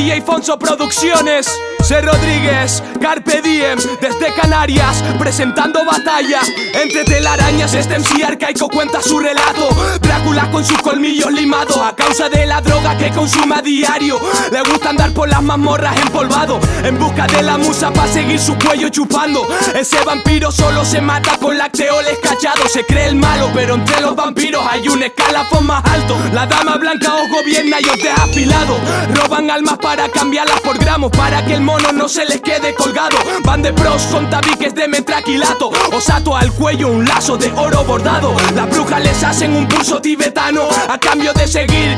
DJ Fonso Producciones. C. Rodríguez, Carpe Diem, desde Canarias, presentando batalla. Entre telarañas, este MC arcaico cuenta su relato. Drácula con sus colmillos limados, a causa de la droga que consume a diario. Le gusta andar por las mazmorras empolvado, en busca de la musa para seguir su cuello chupando. Ese vampiro solo se mata con lacteoles cachados. Se cree el malo, pero entre los vampiros hay un escalafón más alto. La dama blanca os gobierna y os deja afilado. Roban almas para cambiarlas por gramos, para que el mono no se les quede colgado. Van de pros con tabiques de metraquilato. Os ato al cuello un lazo de oro bordado. Las brujas les hacen un pulso tibetano a cambio de seguir.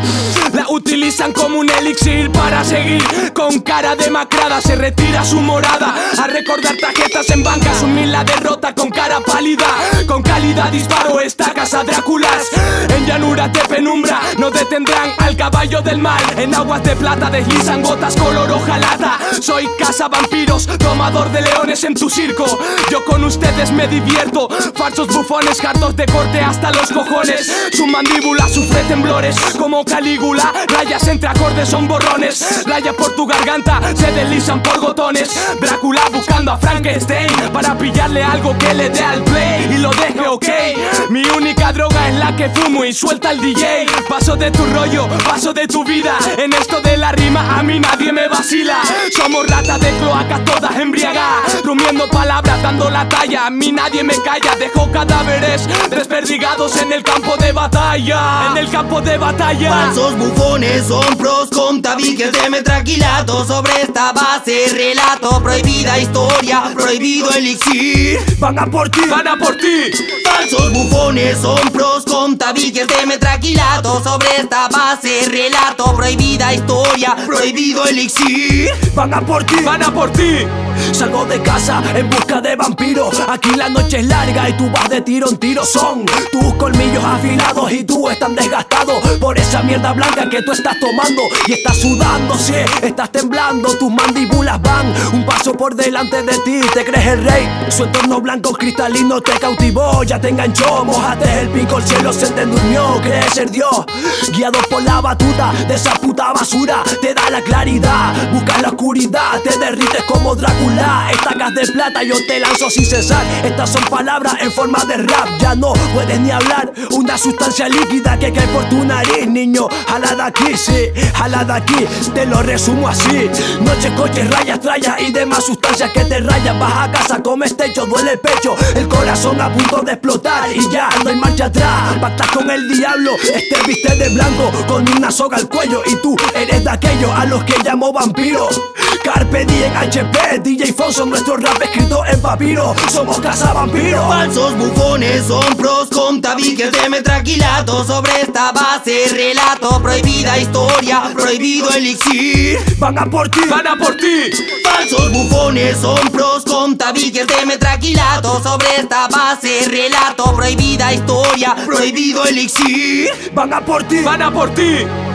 La utilizan como un elixir para seguir. Con cara demacrada se retira su morada. A recordar tarjetas en banca, asumir la derrota con cara pálida. Con calidad disparo esta casa Dráculas. En llanura de penumbra no detendrán al caballo del mal. En aguas de plata deslizan gotas color hojalata. Soy casa vampiros, tomador de leones en tu circo. Yo con ustedes me divierto. Falsos bufones, hartos de corte hasta los cojones. Su mandíbula sufre temblores como Calígula. Rayas entre acordes son borrones. Rayas por tu garganta se deslizan por botones. Drácula buscando a Frankenstein para pillarle algo que le dé al play y lo deje ok. Mi única droga es la que fumo y suelta el DJ. Paso de tu rollo, paso de tu vida. En esto de la rima a mí nadie me vacila. Somos ratas de cloaca todas embriagadas. Rumiendo palabras, dando la talla. A mí nadie me calla. Dejo cadáveres desperdigados en el campo de batalla. En el campo de batalla. Falsos bufones son pros con tabiques de metraquilato Sobre esta base relato Prohibida historia, prohibido elixir Van a por ti, van a por ti. Falsos bufones son pros con tabiques de Sobre esta base relato Prohibida historia, prohibido elixir Van a por ti, van a por ti. Salgo de casa en busca de vampiros. Aquí la noche es larga y tú vas de tiro en tiro. Son tus colmillos afilados y tú están desgastados por esa mierda blanca que tú estás tomando. Y estás sudando, sí, estás temblando. Tus mandíbulas van un paso por delante de ti. Te crees el rey. Su entorno blanco cristalino te cautivó. Ya te enganchó, mojate el pico, el cielo se te durmió. Crees ser Dios, guiado por la batuta de esa puta basura. Te da la claridad, buscas la oscuridad, te derrites como Drácula. Estacas de plata, yo te lanzo sin cesar. Estas son palabras en forma de rap, ya no puedes ni hablar. Una sustancia líquida que cae por tu nariz, niño. Jala de aquí, sí, jala de aquí. Te lo resumo así: noche, coches, rayas, trayas y demás sustancias que te rayan. Vas a casa, comes techo, duele el pecho, el corazón a punto de explotar y ya no hay marcha atrás. Pactas con el diablo, este viste de blanco con una soga al cuello y tú eres de aquellos a los que llamo vampiros. Carpe Diem, HP, DJ Fonso, nuestro rap escrito en papiro. Somos casa vampiros. Falsos bufones son pros con tabiques de metraquilato Sobre esta base relato Prohibida historia, prohibido elixir Van a por ti, van a por ti. Falsos bufones son pros con tabiques de metraquilato Sobre esta base relato Prohibida historia, prohibido elixir Van a por ti, van a por ti.